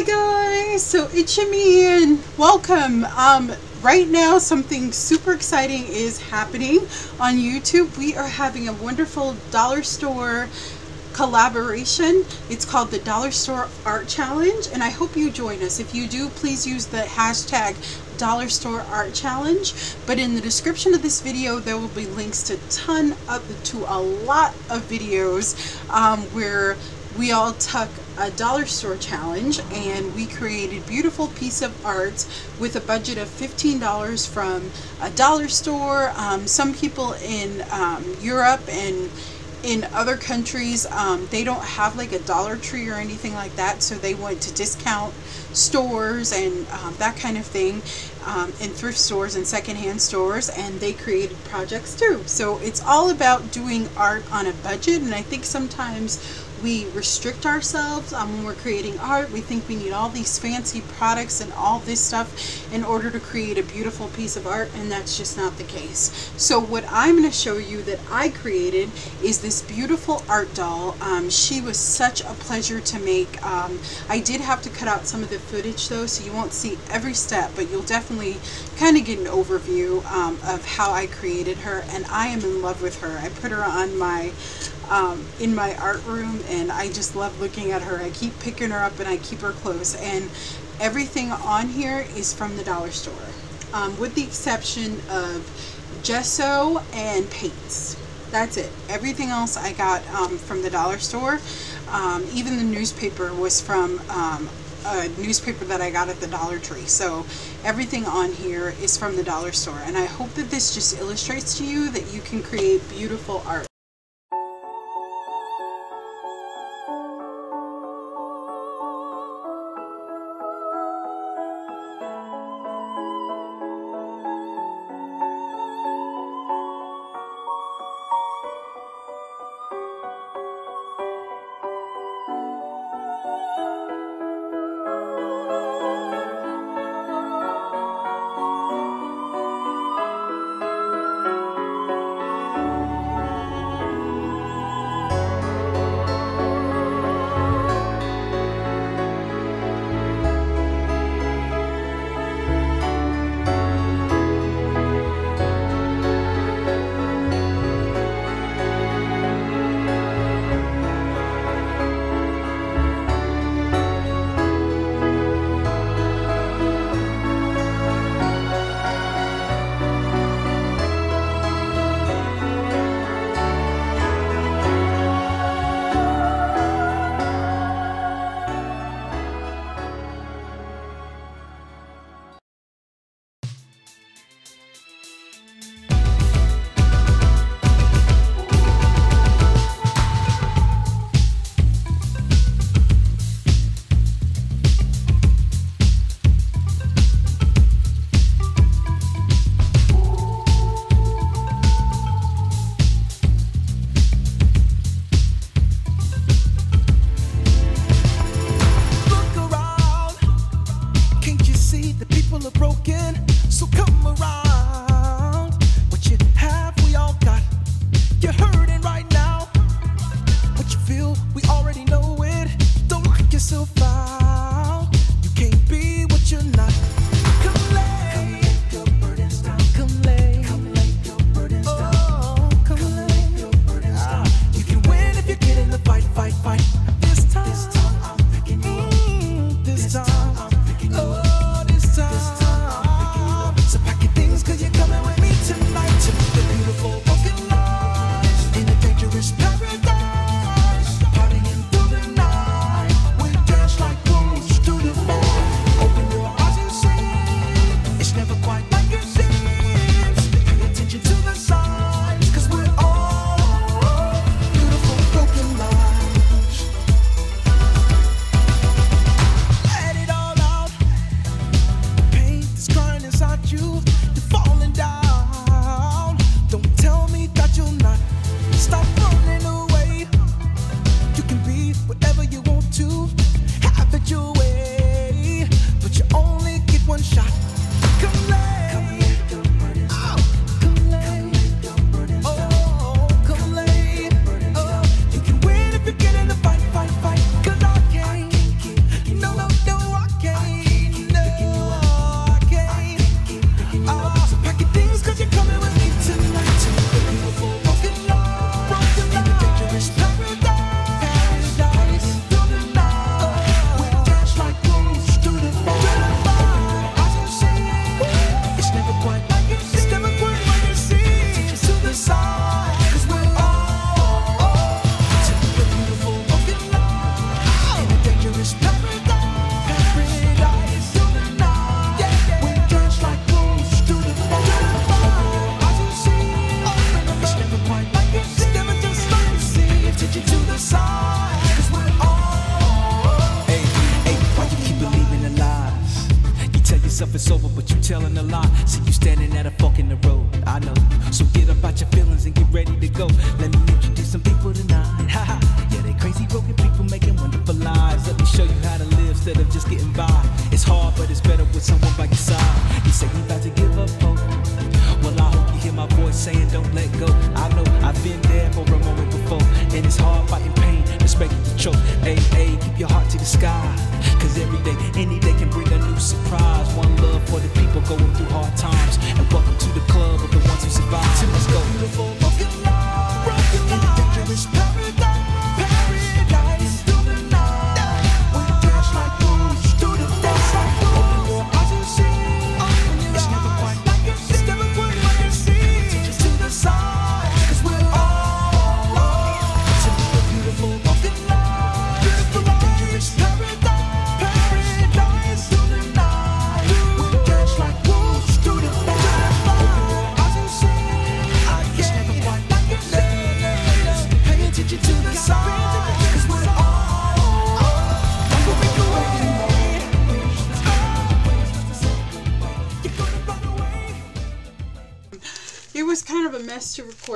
Hi guys, so it's me and welcome. Um, right now something super exciting is happening on YouTube. We are having a wonderful dollar store collaboration. It's called the Dollar Store Art Challenge and I hope you join us. If you do, please use the hashtag Dollar Store Art Challenge. But in the description of this video, there will be links to ton of to a lot of videos um, where we all took a dollar store challenge and we created beautiful piece of art with a budget of $15 from a dollar store. Um, some people in um, Europe and in other countries um, they don't have like a Dollar Tree or anything like that so they went to discount stores and um, that kind of thing um, in thrift stores and secondhand stores and they created projects too so it's all about doing art on a budget and I think sometimes we restrict ourselves um, when we're creating art. We think we need all these fancy products and all this stuff in order to create a beautiful piece of art, and that's just not the case. So what I'm going to show you that I created is this beautiful art doll. Um, she was such a pleasure to make. Um, I did have to cut out some of the footage though, so you won't see every step, but you'll definitely kind of get an overview um, of how I created her, and I am in love with her. I put her on my um, in my art room and I just love looking at her. I keep picking her up and I keep her close and everything on here is from the dollar store um, with the exception of gesso and paints. That's it. Everything else I got um, from the dollar store. Um, even the newspaper was from um, a newspaper that I got at the Dollar Tree. So everything on here is from the dollar store. And I hope that this just illustrates to you that you can create beautiful art. we already know it. Don't lock yourself out.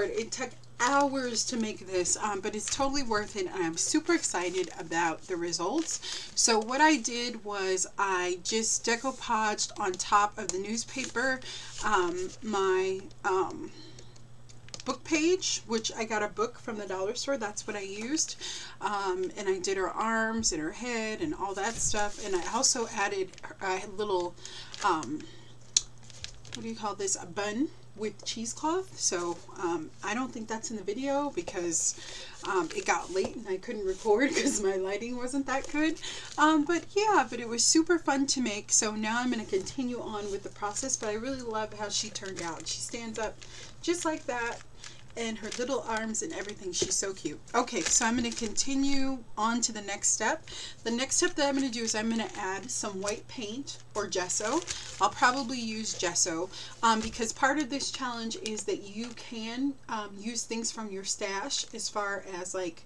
It took hours to make this, um, but it's totally worth it. And I'm super excited about the results. So what I did was I just decoupaged on top of the newspaper um, my um, book page, which I got a book from the dollar store. That's what I used. Um, and I did her arms and her head and all that stuff. And I also added a little, um, what do you call this? A bun with cheesecloth. So um, I don't think that's in the video because um, it got late and I couldn't record because my lighting wasn't that good. Um, but yeah, but it was super fun to make. So now I'm going to continue on with the process. But I really love how she turned out. She stands up just like that and her little arms and everything. She's so cute. Okay, so I'm going to continue on to the next step. The next step that I'm going to do is I'm going to add some white paint or gesso. I'll probably use gesso um, because part of this challenge is that you can um, use things from your stash as far as like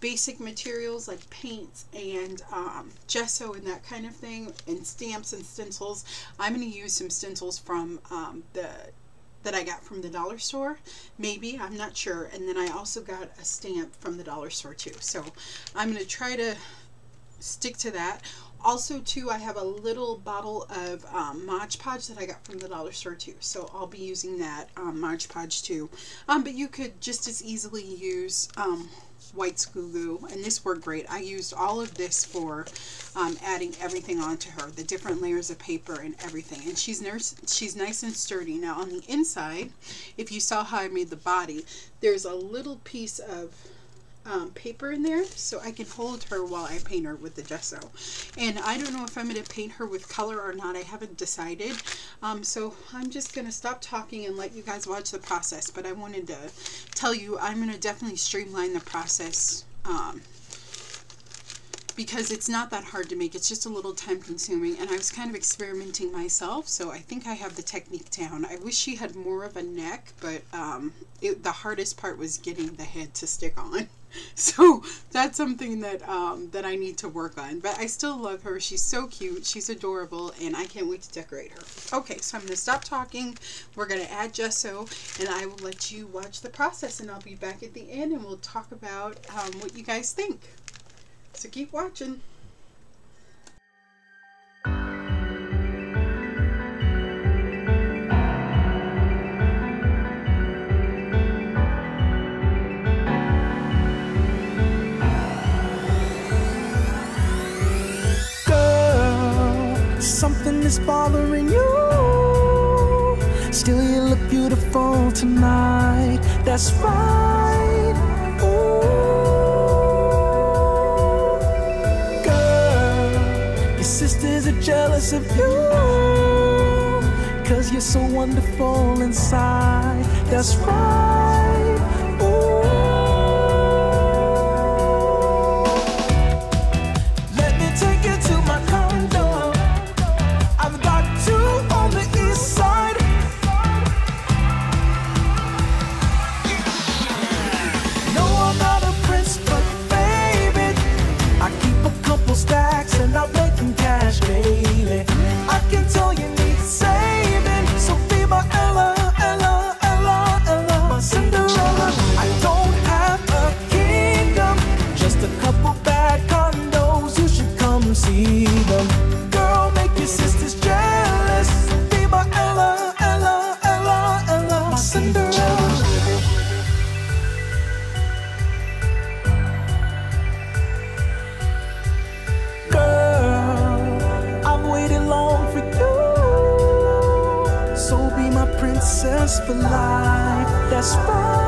basic materials like paints and um, gesso and that kind of thing and stamps and stencils. I'm going to use some stencils from um, the that I got from the dollar store. Maybe, I'm not sure. And then I also got a stamp from the dollar store too. So I'm going to try to stick to that. Also too, I have a little bottle of um, Mod Podge that I got from the dollar store too. So I'll be using that um, Mod Podge too. Um, but you could just as easily use um, white Scoo Goo, and this worked great. I used all of this for um, adding everything onto her, the different layers of paper and everything. And she's nurse, she's nice and sturdy. Now on the inside, if you saw how I made the body, there's a little piece of um, paper in there so I can hold her while I paint her with the gesso. And I don't know if I'm going to paint her with color or not. I haven't decided. Um, so I'm just going to stop talking and let you guys watch the process. But I wanted to tell you I'm going to definitely streamline the process um, because it's not that hard to make. It's just a little time consuming and I was kind of experimenting myself so I think I have the technique down. I wish she had more of a neck but um, it, the hardest part was getting the head to stick on. So that's something that um, that I need to work on. But I still love her. She's so cute. She's adorable and I can't wait to decorate her. Okay, so I'm going to stop talking. We're going to add gesso and I will let you watch the process and I'll be back at the end and we'll talk about um, what you guys think. So keep watching. Something is bothering you. Still, you look beautiful tonight. That's right. Are jealous of you. Cause you're so wonderful inside. That's right. Girl, I've waited long for you. So be my princess for life. That's right.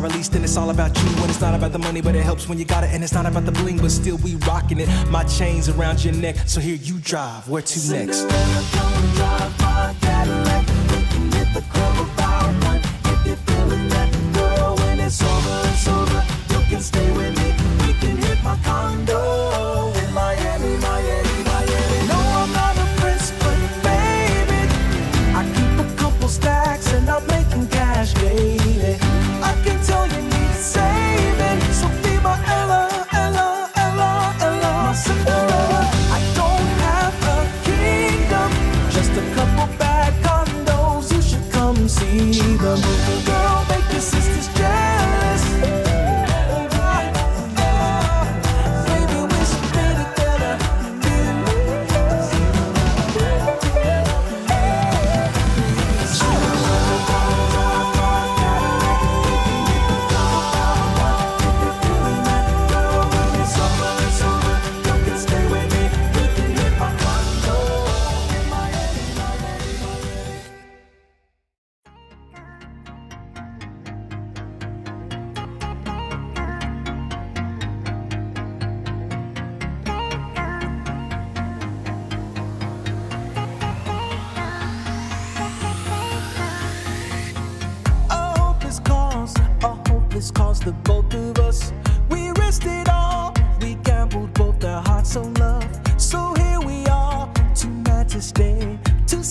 not released, then it's all about you. When it's not about the money, but it helps when you got it. And it's not about the bling, but still we rocking it. My chain's around your neck, so here you drive. Where to next? to stay to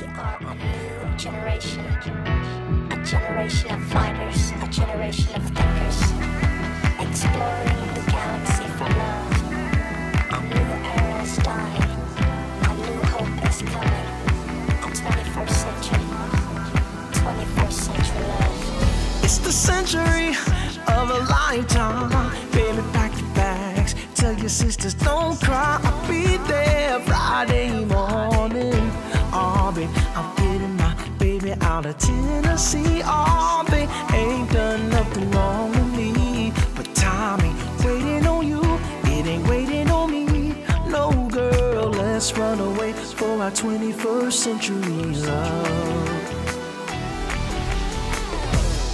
We are a new generation. A generation of fighters, a generation of thinkers. Exploring the galaxy for love. A new era is dying. A new hope is coming. A 21st century. 21st century love. It's the century of a lifetime. Baby, pack your bags. Tell your sisters don't cry. I'll be there Friday morning. Out of Tennessee. Oh, they ain't done nothing wrong with me. But ain't waiting on you. It ain't waiting on me. No, girl, let's run away for our 21st century love.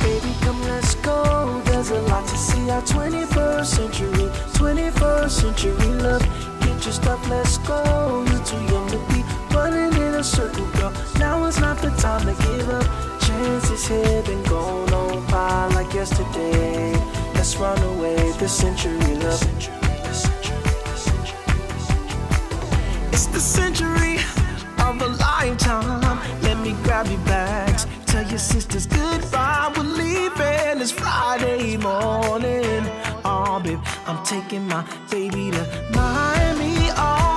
Baby, come let's go. There's a lot to see. Our 21st century, 21st century love. Get your stuff, let's go. You're too young a circle, girl. Now is not the time to give up. Chances here been gone on by like yesterday. Let's run away this century love. It's the century of a lifetime. Let me grab your bags. Tell your sisters goodbye. We're leaving this Friday morning. Oh, babe, I'm taking my baby to Miami. Oh,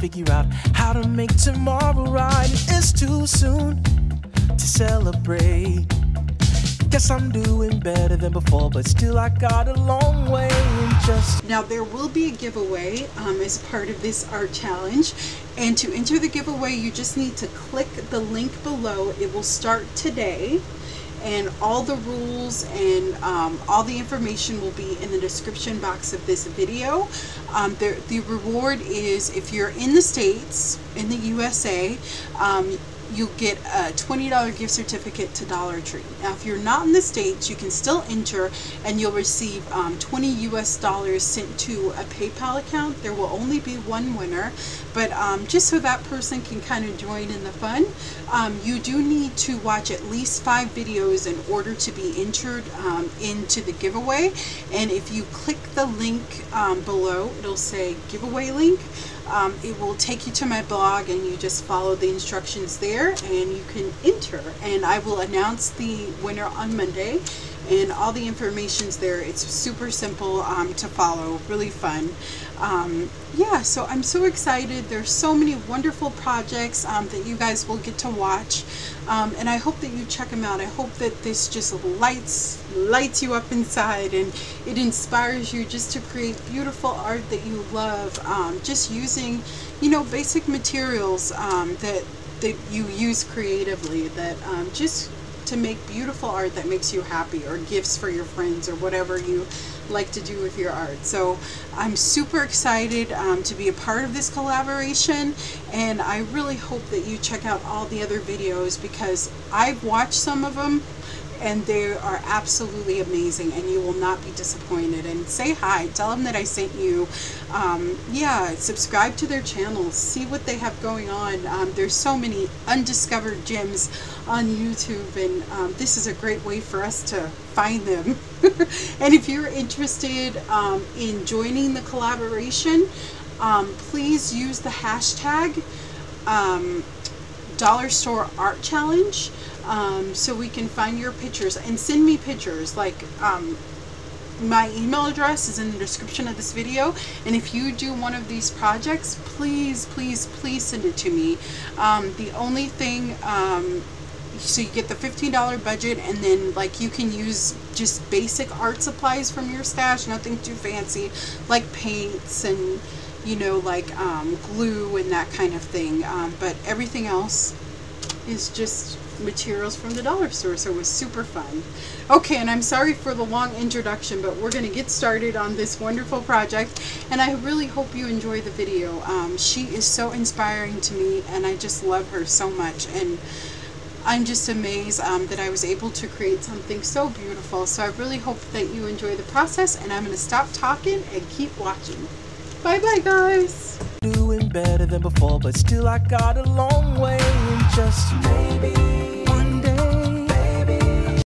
figure out how to make tomorrow right. It's too soon to celebrate. Guess I'm doing better than before, but still I got a long way just Now there will be a giveaway um, as part of this art challenge and to enter the giveaway you just need to click the link below. It will start today and all the rules and um, all the information will be in the description box of this video. Um, the, the reward is if you're in the States, in the USA, um, you get a $20 gift certificate to Dollar Tree. Now, if you're not in the States, you can still enter and you'll receive um, 20 US dollars sent to a PayPal account. There will only be one winner, but um, just so that person can kind of join in the fun, um, you do need to watch at least five videos in order to be entered um, into the giveaway. And if you click the link um, below, it'll say giveaway link um, it will take you to my blog and you just follow the instructions there and you can enter. And I will announce the winner on Monday and all the information's there. It's super simple um, to follow really fun. Um, yeah so I'm so excited. There's so many wonderful projects um, that you guys will get to watch. Um, and I hope that you check them out. I hope that this just lights lights you up inside and it inspires you just to create beautiful art that you love um, just using you know basic materials um, that that you use creatively that um, just to make beautiful art that makes you happy or gifts for your friends or whatever you like to do with your art. So I'm super excited um, to be a part of this collaboration and I really hope that you check out all the other videos because I've watched some of them and they are absolutely amazing and you will not be disappointed. And say hi. Tell them that i sent you. Um, yeah subscribe to their channels see what they have going on. Um, there's so many undiscovered gems on youtube and um, this is a great way for us to find them. And if you're interested um, in joining the collaboration um, please use the hashtag um, dollar store art challenge um, so we can find your pictures and send me pictures. Like um, my email address is in the description of this video. And if you do one of these projects please please please send it to me. Um, the only thing um, so you get the $15 budget and then like you can use just basic art supplies from your stash nothing too fancy like paints and you know like um, glue and that kind of thing. Um, but everything else is just materials from the dollar store so it was super fun. Okay and i'm sorry for the long introduction but we're going to get started on this wonderful project and i really hope you enjoy the video. Um, she is so inspiring to me and i just love her so much and i'm just amazed um, that i was able to create something so beautiful. So i really hope that you enjoy the process and i'm going to stop talking and keep watching. Bye bye guys! Doing better than before, but still I got a long way. Just maybe